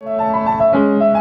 Música